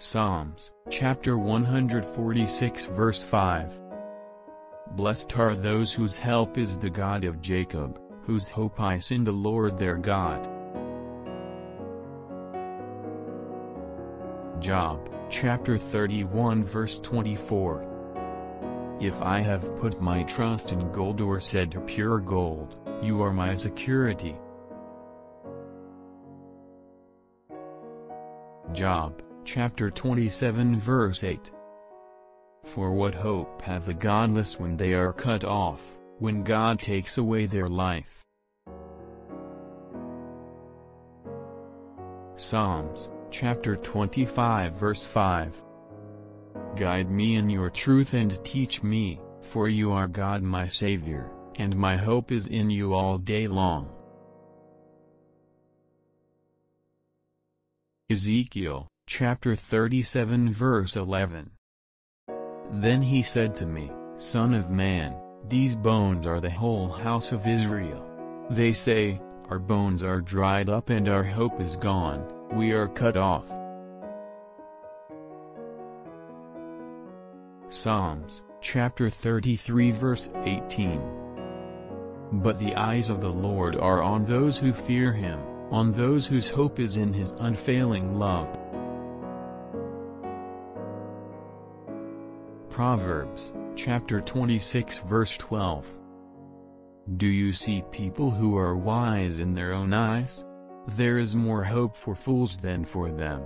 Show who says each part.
Speaker 1: Psalms, chapter 146 verse 5. Blessed are those whose help is the God of Jacob, whose hope is in the Lord their God. Job, chapter 31 verse 24. If I have put my trust in gold or said to pure gold, you are my security. Job, chapter 27 verse 8. For what hope have the godless when they are cut off, when God takes away their life? Psalms, chapter 25 verse 5. Guide me in your truth and teach me, for you are God my Savior, and my hope is in you all day long. Ezekiel, chapter 37 verse 11. Then he said to me, Son of man, these bones are the whole house of Israel. They say, Our bones are dried up and our hope is gone, we are cut off. Psalms, chapter 33 verse 18. But the eyes of the Lord are on those who fear him, on those whose hope is in his unfailing love. Proverbs, chapter 26 verse 12. Do you see people who are wise in their own eyes? There is more hope for fools than for them.